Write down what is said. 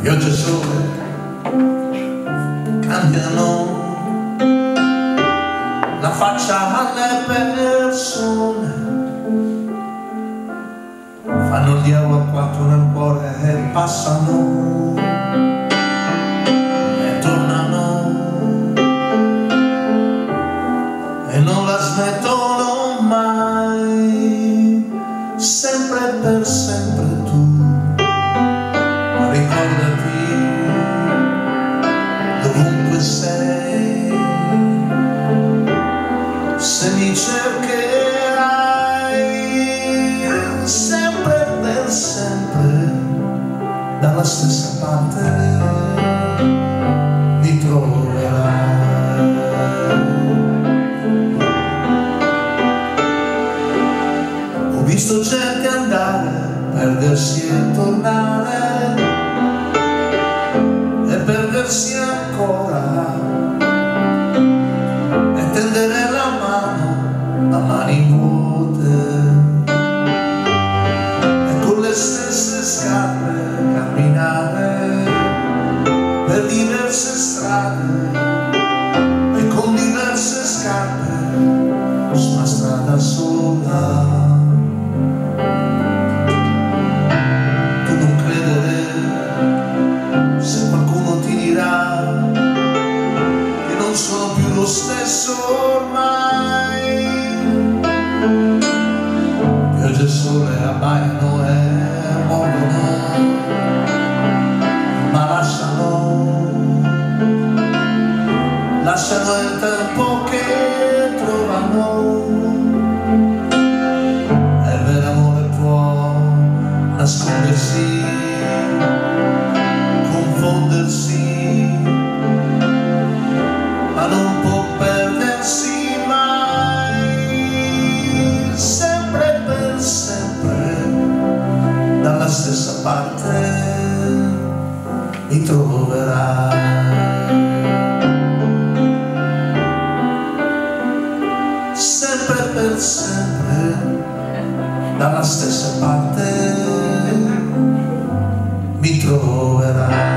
pioggia e sole cambiano la faccia alle persone. Fanno il diavolo a quattro nel cuore e passano e tornano. E non la smettono sempre per sempre tu. Ricordati dovunque sei. Se mi cercherai sempre per sempre dalla stessa parte visto gente andare perdersi e tornare. E perdersi ancora. E tendere la mano a mani vuote. E con le stesse scarpe camminare per diverse strade. E con diverse scarpe su una strada sola lo stesso ormai. Pioggia e sole abbaiano e muovono ma lasciano lasciano il tempo parte mi troverai. Sempre per sempre dalla stessa parte mi troverai